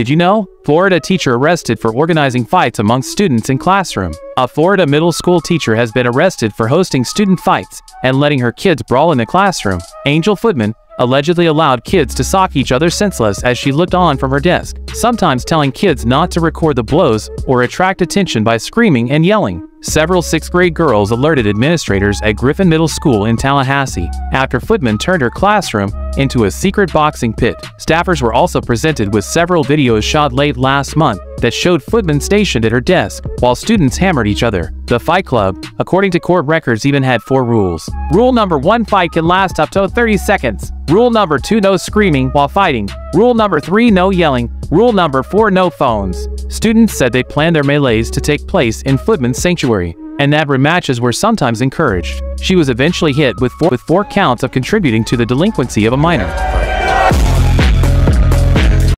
Did you know? Florida teacher arrested for organizing fights amongst students in classroom. A Florida middle school teacher has been arrested for hosting student fights and letting her kids brawl in the classroom. Angel Footman, allegedly allowed kids to sock each other senseless as she looked on from her desk, sometimes telling kids not to record the blows or attract attention by screaming and yelling. Several sixth-grade girls alerted administrators at Griffin Middle School in Tallahassee after Footman turned her classroom into a secret boxing pit. Staffers were also presented with several videos shot late last month that showed Footman stationed at her desk while students hammered each other. The Fight Club, according to court records, even had four rules. Rule number one fight can last up to 30 seconds. Rule number two no screaming while fighting. Rule number three no yelling. Rule number four no phones. Students said they planned their melees to take place in Footman's sanctuary and that rematches were sometimes encouraged. She was eventually hit with four, with four counts of contributing to the delinquency of a minor.